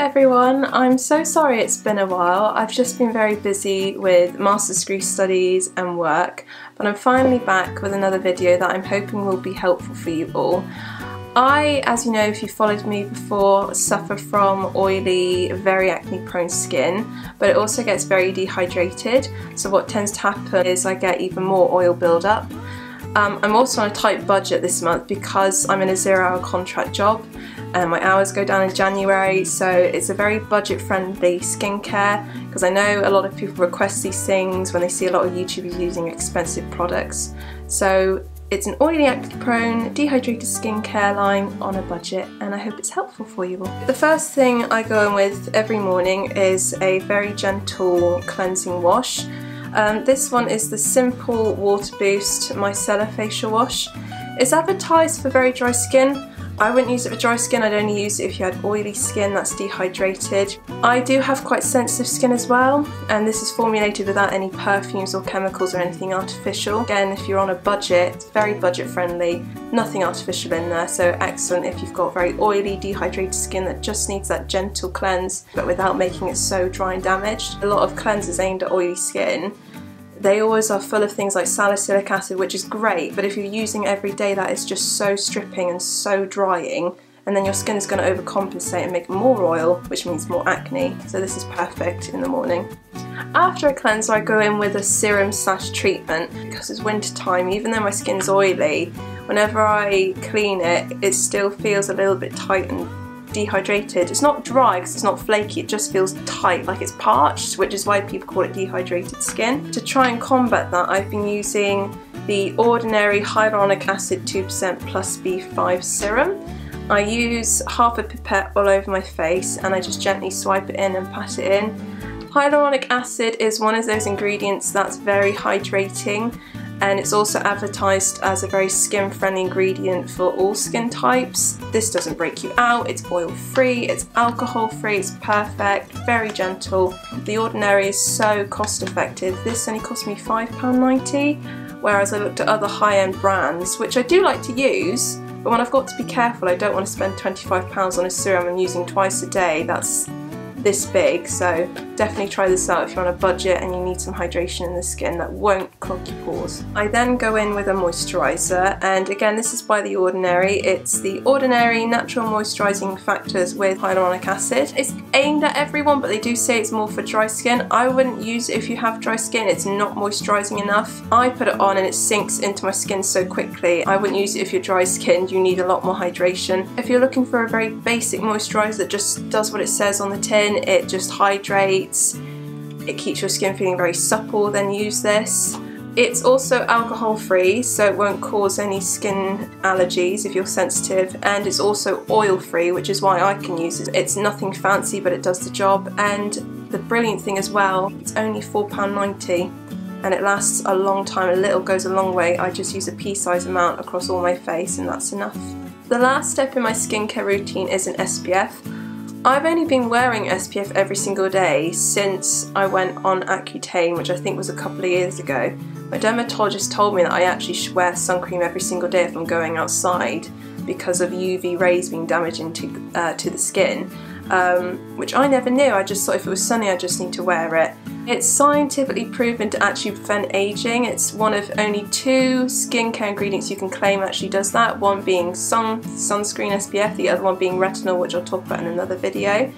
everyone, I'm so sorry it's been a while. I've just been very busy with master's degree studies and work, but I'm finally back with another video that I'm hoping will be helpful for you all. I, as you know if you followed me before, suffer from oily, very acne prone skin, but it also gets very dehydrated, so what tends to happen is I get even more oil buildup. Um, I'm also on a tight budget this month because I'm in a zero hour contract job and my hours go down in January so it's a very budget friendly skincare because I know a lot of people request these things when they see a lot of YouTubers using expensive products. So it's an oily acne prone dehydrated skincare line on a budget and I hope it's helpful for you all. The first thing I go in with every morning is a very gentle cleansing wash um, this one is the Simple Water Boost Micellar Facial Wash. It's advertised for very dry skin. I wouldn't use it for dry skin, I'd only use it if you had oily skin that's dehydrated. I do have quite sensitive skin as well, and this is formulated without any perfumes or chemicals or anything artificial. Again, if you're on a budget, it's very budget friendly, nothing artificial in there, so excellent if you've got very oily, dehydrated skin that just needs that gentle cleanse, but without making it so dry and damaged. A lot of cleansers aimed at oily skin they always are full of things like salicylic acid, which is great, but if you're using every day, that is just so stripping and so drying, and then your skin is going to overcompensate and make more oil, which means more acne. So this is perfect in the morning. After a cleanser, I go in with a serum slash treatment because it's winter time. Even though my skin's oily, whenever I clean it, it still feels a little bit tight and dehydrated. It's not dry because it's not flaky, it just feels tight, like it's parched, which is why people call it dehydrated skin. To try and combat that, I've been using the Ordinary Hyaluronic Acid 2% plus B5 serum. I use half a pipette all over my face and I just gently swipe it in and pat it in. Hyaluronic acid is one of those ingredients that's very hydrating and it's also advertised as a very skin friendly ingredient for all skin types. This doesn't break you out, it's oil free, it's alcohol free, it's perfect, very gentle. The Ordinary is so cost effective. This only cost me £5.90 whereas I looked at other high-end brands which I do like to use but when I've got to be careful I don't want to spend £25 on a serum I'm using twice a day that's this big so definitely try this out if you're on a budget and you need some hydration in the skin that won't clog your pores. I then go in with a moisturiser and again this is by The Ordinary. It's the Ordinary Natural Moisturising Factors with Hyaluronic Acid. It's aimed at everyone but they do say it's more for dry skin. I wouldn't use it if you have dry skin, it's not moisturising enough. I put it on and it sinks into my skin so quickly. I wouldn't use it if you're dry skinned, you need a lot more hydration. If you're looking for a very basic moisturiser that just does what it says on the tin, it just hydrates, it keeps your skin feeling very supple, then use this. It's also alcohol free so it won't cause any skin allergies if you're sensitive and it's also oil free which is why I can use it. It's nothing fancy but it does the job and the brilliant thing as well, it's only £4.90 and it lasts a long time. A little goes a long way. I just use a pea size amount across all my face and that's enough. The last step in my skincare routine is an SPF. I've only been wearing SPF every single day since I went on Accutane, which I think was a couple of years ago. My dermatologist told me that I actually should wear sun cream every single day if I'm going outside because of UV rays being damaging to, uh, to the skin, um, which I never knew. I just thought if it was sunny I just need to wear it. It's scientifically proven to actually prevent aging. It's one of only two skincare ingredients you can claim actually does that, one being sun, sunscreen SPF, the other one being retinol, which I'll talk about in another video.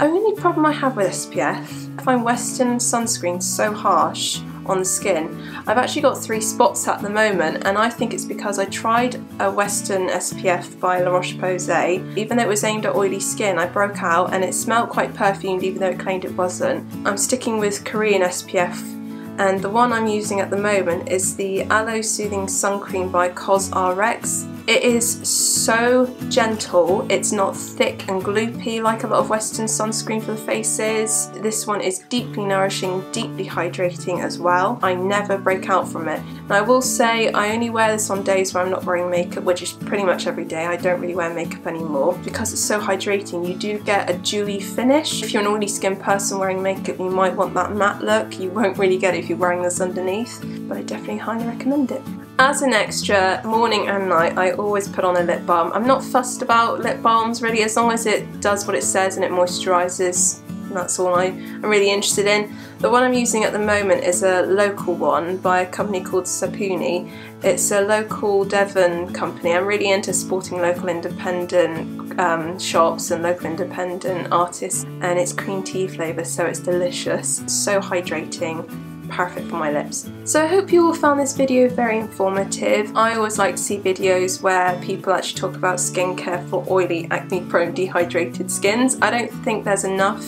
Only problem I have with SPF, I find Western sunscreen so harsh on the skin. I've actually got three spots at the moment and I think it's because I tried a Western SPF by La Roche-Posay. Even though it was aimed at oily skin, I broke out and it smelled quite perfumed even though it claimed it wasn't. I'm sticking with Korean SPF and the one I'm using at the moment is the Aloe Soothing Sun Cream by COSRX. It is so gentle, it's not thick and gloopy like a lot of western sunscreen for the faces. This one is deeply nourishing, deeply hydrating as well. I never break out from it. And I will say I only wear this on days where I'm not wearing makeup, which is pretty much every day. I don't really wear makeup anymore. Because it's so hydrating, you do get a dewy finish. If you're an oily skin person wearing makeup, you might want that matte look. You won't really get it if you're wearing this underneath, but I definitely highly recommend it. As an extra, morning and night, I always put on a lip balm. I'm not fussed about lip balms really, as long as it does what it says and it moisturises. That's all I, am really interested in. The one I'm using at the moment is a local one by a company called Sapuni. It's a local Devon company. I'm really into supporting local independent um, shops and local independent artists and it's cream tea flavour so it's delicious, so hydrating perfect for my lips. So I hope you all found this video very informative. I always like to see videos where people actually talk about skincare for oily, acne prone, dehydrated skins. I don't think there's enough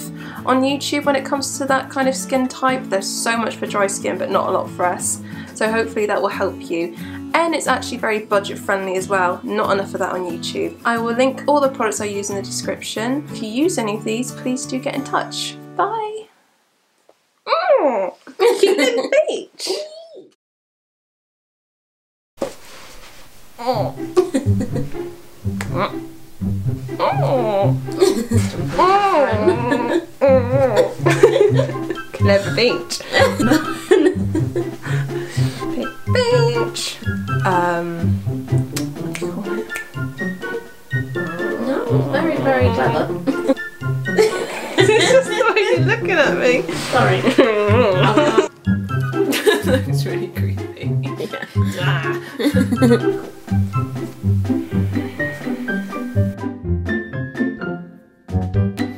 on YouTube when it comes to that kind of skin type. There's so much for dry skin but not a lot for us. So hopefully that will help you. And it's actually very budget friendly as well, not enough of that on YouTube. I will link all the products I use in the description. If you use any of these, please do get in touch. Bye! The beach. Oh. oh. oh. Clever beach. beach. Um. No, very, very clever. it's just the way you're looking at me. Sorry. That's really creepy.